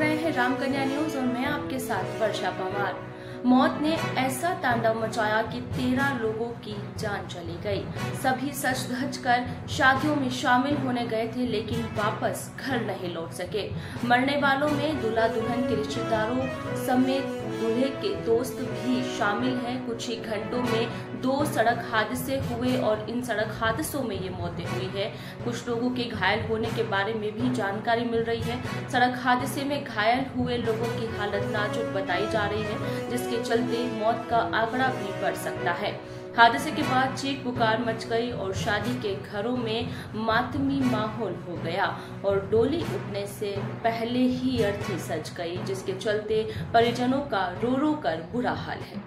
रहे हैं रामकन्या न्यूज़ और मैं आपके साथ वर्षा पवार। मौत ने ऐसा तांडव मचाया कि तेरह लोगों की जान चली गई। सभी सच धज कर शादियों में शामिल होने गए थे, लेकिन वापस घर नहीं लौट सके। मरने वालों में दूल्हा दुल्हन के रिश्तेदारों समेत दूल्हे के दोस्त भी शामिल हैं। कुछ ही घंटों में दो सड़क हादसे हुए और इन सड़क हादसों में ये मौतें हुई है। कुछ लोगों के घायल होने के बारे में भी जानकारी मिल रही है। सड़क हादसे में घायल हुए लोगों की हालत नाजुक बताई जा रही है, जिसके चलते मौत का आंकड़ा भी बढ़ सकता है। हादसे के बाद चीख, पुकार मच गई और शादी के घरों में मातमी माहौल हो गया और डोली उठने से पहले ही अर्थी सज गई, जिसके चलते परिजनों का रो रो कर बुरा हाल है।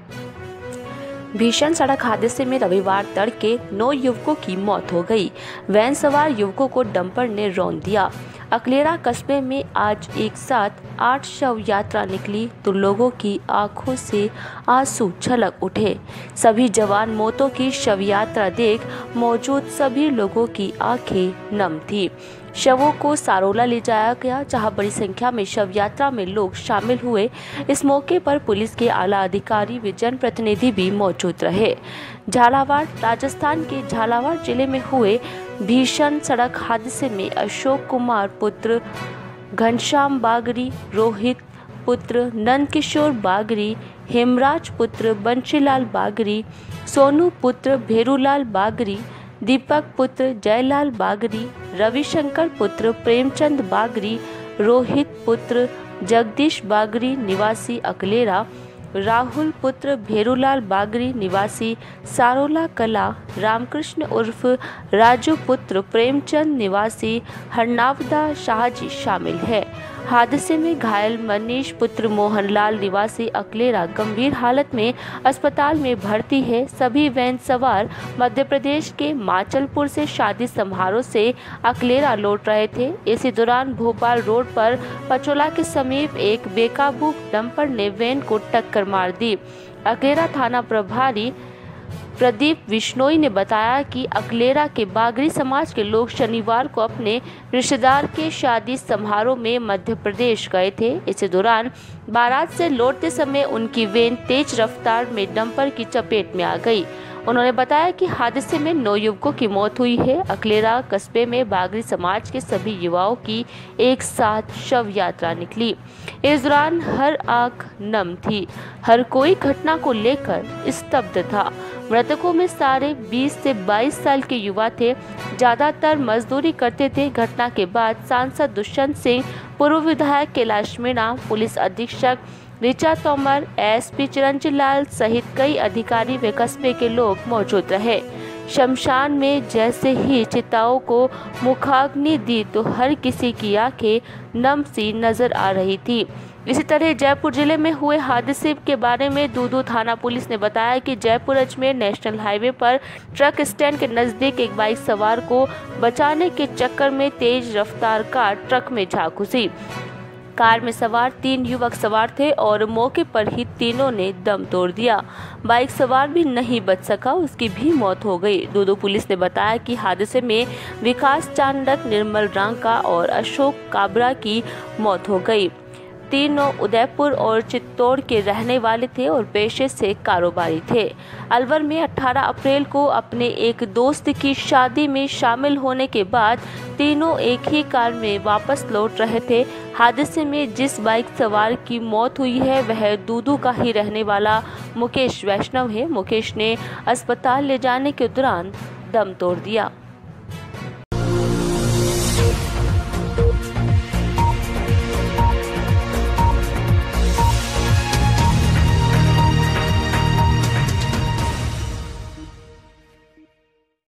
भीषण सड़क हादसे में रविवार तड़के नौ युवकों की मौत हो गई। वैन सवार युवकों को डंपर ने रौन दिया। अकलेरा कस्बे में आज एक साथ आठ शव यात्रा निकली तो लोगों की आँखों से आँसू छलक उठे। सभी जवान मौतों की शव यात्रा देख मौजूद सभी लोगों की आँखें नम थी। शवों को सारोला ले जाया गया, जहाँ बड़ी संख्या में शव यात्रा में लोग शामिल हुए। इस मौके पर पुलिस के आला अधिकारी व जनप्रतिनिधि भी मौजूद रहे। झालावाड़, राजस्थान के झालावाड़ ज़िले में हुए भीषण सड़क हादसे में अशोक कुमार पुत्र, घनश्याम बागरी, रोहित पुत्र, नंदकिशोर बागरी, हेमराज पुत्र, बंशीलाल बागरी, सोनू पुत्र, भेरूलाल बागरी, दीपक पुत्र, जयलाल बागरी, रविशंकर पुत्र, प्रेमचंद बागरी, रोहित पुत्र, जगदीश बागरी, निवासी अकलेरा राहुल पुत्र भेरूलाल बागरी निवासी सारोला कला, रामकृष्ण उर्फ़ राजू पुत्र प्रेमचंद निवासी हरनावदा शाहजी शामिल है। हादसे में घायल मनीष पुत्र मोहनलाल निवासी अकलेरा गंभीर हालत में अस्पताल में भर्ती है। सभी वैन सवार मध्य प्रदेश के माचलपुर से शादी समारोह से अकलेरा लौट रहे थे। इसी दौरान भोपाल रोड पर पचोला के समीप एक बेकाबू डंपर ने वैन को टक्कर मार दी अकेरा थाना प्रभारी प्रदीप विश्नोई ने बताया कि अकलेरा के बागरी समाज के लोग शनिवार को अपने रिश्तेदार के शादी समारोह में मध्य प्रदेश गए थे। इसी दौरान बारात से लौटते समय उनकी वेन तेज रफ्तार में डंपर की चपेट में आ गई। उन्होंने बताया कि हादसे में नौ युवकों की मौत हुई है। अकलेरा कस्बे में बागरी समाज के सभी युवाओं की एक साथ शव यात्रा निकली। इस दौरान हर आँख नम थी। हर कोई घटना को लेकर स्तब्ध था। मृतकों में सारे 20 से 22 साल के युवा थे। ज़्यादातर मजदूरी करते थे। घटना के बाद सांसद दुष्यंत सिंह, पूर्व विधायक कैलाश मीणा, पुलिस अधीक्षक ऋचा तोमर एसपी चिरंजीव लाल सहित कई अधिकारी व कस्बे के लोग मौजूद रहे। शमशान में जैसे ही चिताओं को मुखाग्नि दी तो हर किसी की आँखें नम सी नज़र आ रही थी। इसी तरह जयपुर ज़िले में हुए हादसे के बारे में दूदू थाना पुलिस ने बताया कि जयपुर अजमेर नेशनल हाईवे पर ट्रक स्टैंड के नज़दीक एक बाइक सवार को बचाने के चक्कर में तेज रफ्तार कार ट्रक में जा घुसी। कार में सवार तीन युवक सवार थे और मौके पर ही तीनों ने दम तोड़ दिया। बाइक सवार भी नहीं बच सका, उसकी भी मौत हो गई। दूदू पुलिस ने बताया कि हादसे में विकास चांडक निर्मल रांका और अशोक काबरा की मौत हो गई। तीनों उदयपुर और चित्तौड़ के रहने वाले थे और पेशे से कारोबारी थे। अलवर में 18 अप्रैल को अपने एक दोस्त की शादी में शामिल होने के बाद तीनों एक ही कार में वापस लौट रहे थे। हादसे में जिस बाइक सवार की मौत हुई है, वह दूदू का ही रहने वाला मुकेश वैष्णव है। मुकेश ने अस्पताल ले जाने के दौरान दम तोड़ दिया।